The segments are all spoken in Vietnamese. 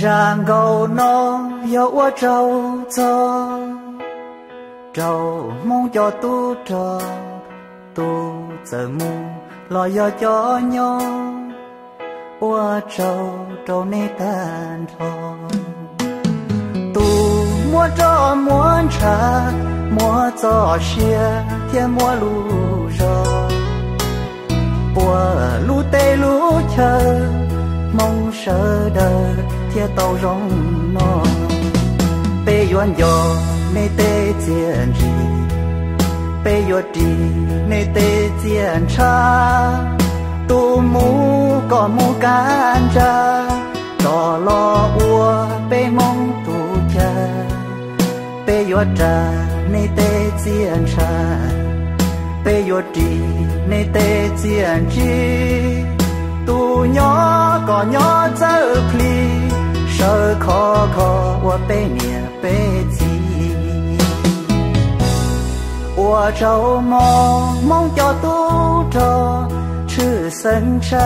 rằng gầu nó yêu quá trâu cho trâu mong cho tu trò tu giờ mu lo yêu cho nhau quá trâu trâu nê tan thò tu mua cho mua trà mua cho xia thiên mua lu rồi bùa lu tê lu chờ mong sợ đời thiên tàu rong nó bê yuan yo nê tê chiến gì bê yo đi nê tê chiến cha tu mu có mu can cha lo lo ua bê mong tu cha bê yo cha nê tê chiến cha bê yo đi nê tê chiến chi nhỏ có nhỏ dơ pli sợ khó khó wa bê nia bê chi 我周梦梦叫都着，吃生车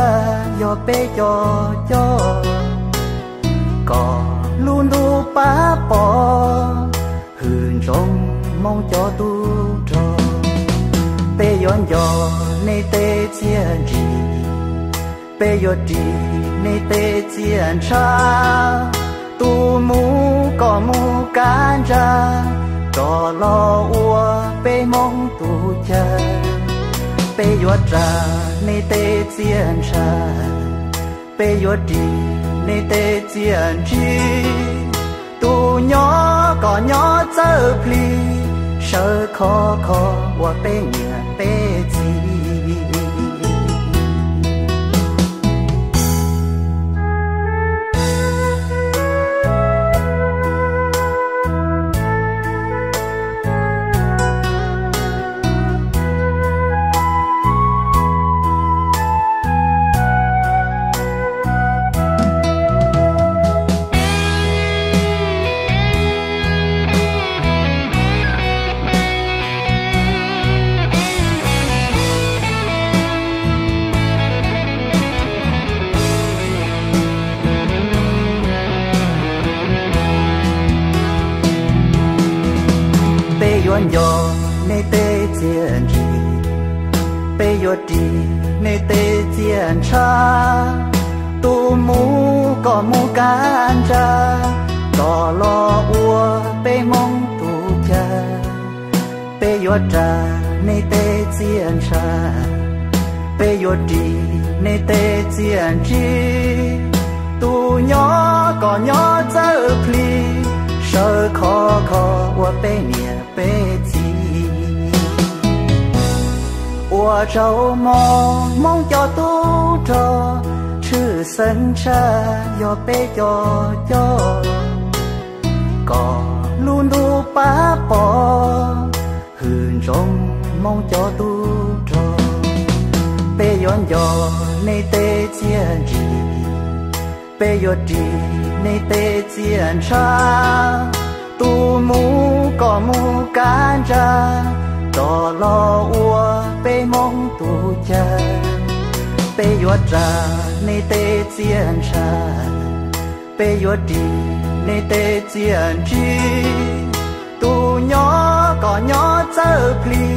要背要要，个路路八宝，恨中梦叫都着，背要要你得坚持， bê yo đi nê tê chiến cha tu mu có mu can ra có lo ua bê mong tu cha bê yo cha nê tê chiến cha bê yo đi nê tê chiến chi tu nhỏ có nhỏ chơi pli sợ khó khó ua bê nhẹ bê chiến yuan yo ne te chiến gì pe yo đi ne te chiến cha. Tu mu có mu can cha. Lo lo ua, pe mong tu cha. Pe yo cha, ne te chiến cha. Pe yo đi ne te chiến chi. Tu nhỏ có nhỏ dơ pli. Sơ khó khó ua bê nia. bê chi 我周梦梦叫都着，吃生车要背要要，个路路八宝，恨中梦叫都着，背要要你得坚持，背要的你得坚持。tu mu có Mu can ra đó lo ua bê mong tu cha. Bê yo cha nê tê chiến cha bê yo đi nê tê chiến chi. Tu nhỏ có nhỏ dơ pli